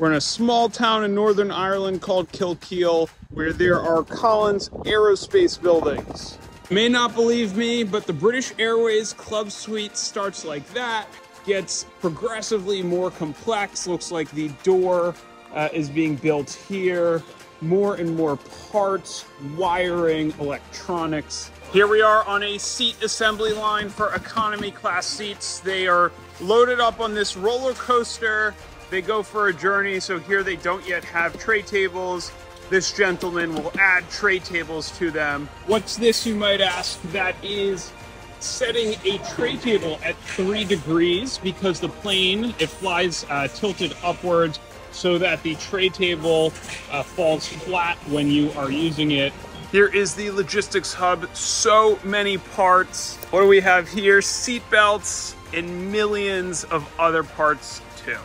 We're in a small town in Northern Ireland called Kilkeel, where there are Collins Aerospace buildings. May not believe me, but the British Airways Club Suite starts like that, gets progressively more complex. Looks like the door uh, is being built here. More and more parts, wiring, electronics. Here we are on a seat assembly line for economy class seats. They are loaded up on this roller coaster they go for a journey, so here they don't yet have tray tables. This gentleman will add tray tables to them. What's this, you might ask? That is setting a tray table at three degrees because the plane, it flies uh, tilted upwards so that the tray table uh, falls flat when you are using it. Here is the logistics hub. So many parts. What do we have here? Seat belts and millions of other parts too.